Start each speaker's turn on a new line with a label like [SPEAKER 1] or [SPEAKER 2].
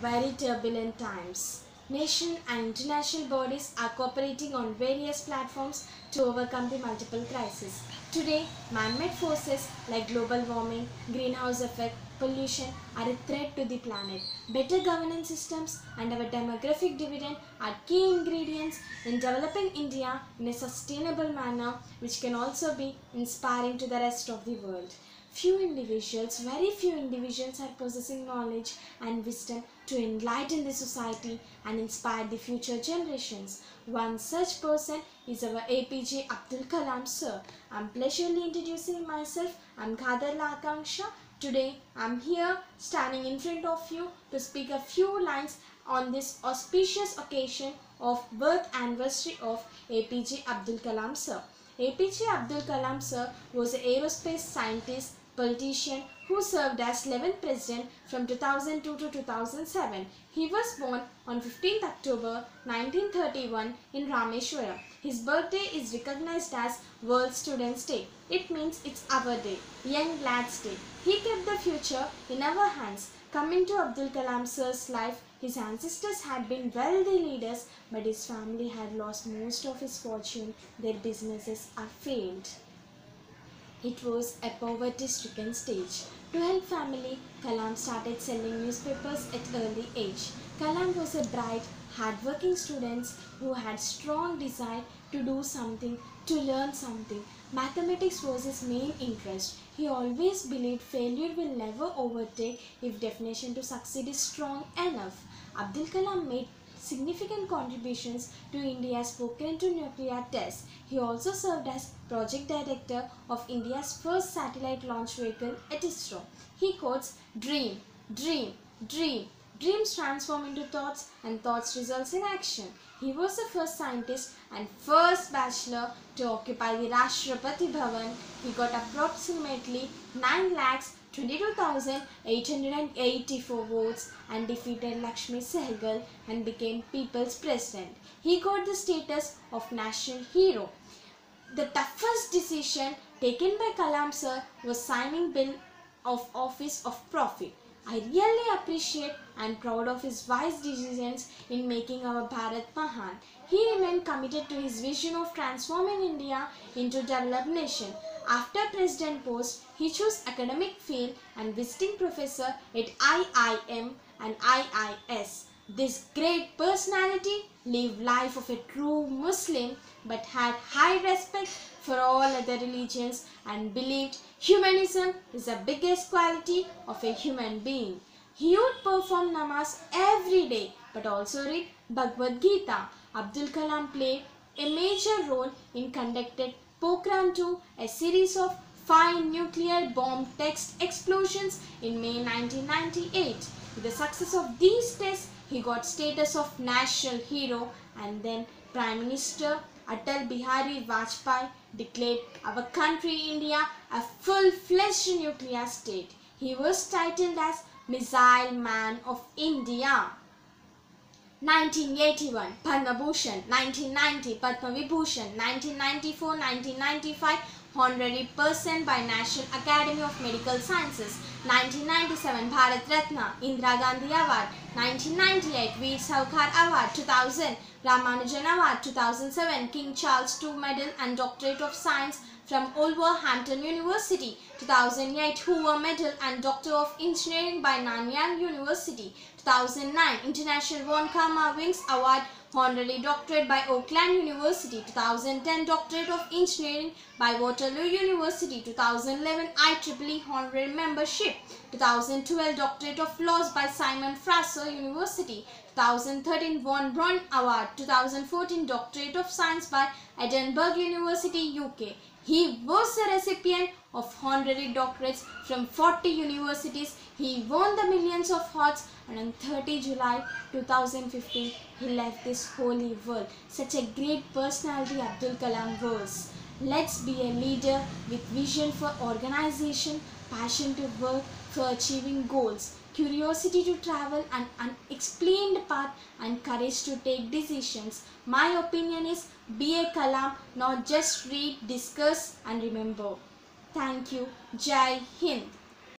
[SPEAKER 1] very turbulent times. Nation and international bodies are cooperating on various platforms to overcome the multiple crises. Today, man-made forces like global warming, greenhouse effect, pollution are a threat to the planet. Better governance systems and our demographic dividend are key ingredients in developing India in a sustainable manner which can also be inspiring to the rest of the world. Few individuals, very few individuals are possessing knowledge and wisdom to enlighten the society and inspire the future generations. One such person is our APJ Abdul Kalam sir. I'm pleasurely introducing myself. I'm Gadarla Akanksha. Today I'm here standing in front of you to speak a few lines on this auspicious occasion of birth anniversary of APJ Abdul Kalam sir. APJ Abdul Kalam sir was an aerospace scientist, politician who served as 11th president from 2002 to 2007. He was born on 15th October 1931 in Rameshwaram. His birthday is recognized as World Students' Day. It means it's our day, Young Lads' Day. He kept the future in our hands. Coming to Abdul Kalam sir's life, his ancestors had been wealthy leaders, but his family had lost most of his fortune. Their businesses are failed. It was a poverty-stricken stage. To help family, Kalam started selling newspapers at early age. Kalam was a bright, hardworking student who had strong desire to do something, to learn something. Mathematics was his main interest. He always believed failure will never overtake if definition to succeed is strong enough. Abdul Kalam made significant contributions to India's Pokhran 2 nuclear tests. He also served as project director of India's first satellite launch vehicle at ISRO. He quotes, dream, dream, dream. Dreams transform into thoughts and thoughts results in action. He was the first scientist and first bachelor to occupy the Rashtrapati Bhavan. He got approximately 9 lakhs 22,884 votes and defeated Lakshmi Sehgal and became People's President. He got the status of national hero. The toughest decision taken by Kalam sir was signing bill of office of profit. I really appreciate and proud of his wise decisions in making our Bharat Mahan. He remained committed to his vision of transforming India into a developed nation. After president post, he chose academic field and visiting professor at IIM and IIS. This great personality lived life of a true Muslim but had high respect for all other religions and believed humanism is the biggest quality of a human being. He would perform namaz every day but also read Bhagavad Gita. Abdul Kalam played a major role in conducting Pokhran 2, a series of five nuclear bomb test explosions in May 1998. With the success of these tests, he got status of national hero and then Prime Minister Atal Bihari Vajpayee declared our country India a full-fledged nuclear state. He was titled as Missile Man of India. 1981 Padma Bhushan, 1990 Padma Vibhushan, 1994 1995 honorary person by National Academy of Medical Sciences, 1997 Bharat Ratna, Indira Gandhi Award, 1998 Veer Savarkar Award, 2000 Ramanujan Award, 2007 King Charles II Medal and Doctorate of Science from Wolverhampton University, 2008 Hoover Medal and Doctor of Engineering by Nanyang University, 2009 International Von Karman Wings Award Honorary Doctorate by Oakland University 2010 Doctorate of Engineering by Waterloo University 2011 IEEE Honorary Membership 2012 Doctorate of Laws by Simon Fraser University 2013 Von Braun Award 2014 Doctorate of Science by Edinburgh University UK he was a recipient of honorary doctorates from 40 universities. He won the millions of hearts and on 30 July 2015 he left this holy world. Such a great personality Abdul Kalam was. Let's be a leader with vision for organization, passion to work for achieving goals, curiosity to travel and unexplained path and courage to take decisions. My opinion is be a Kalam, not just read, discuss and remember. Thank you. Jai Hind.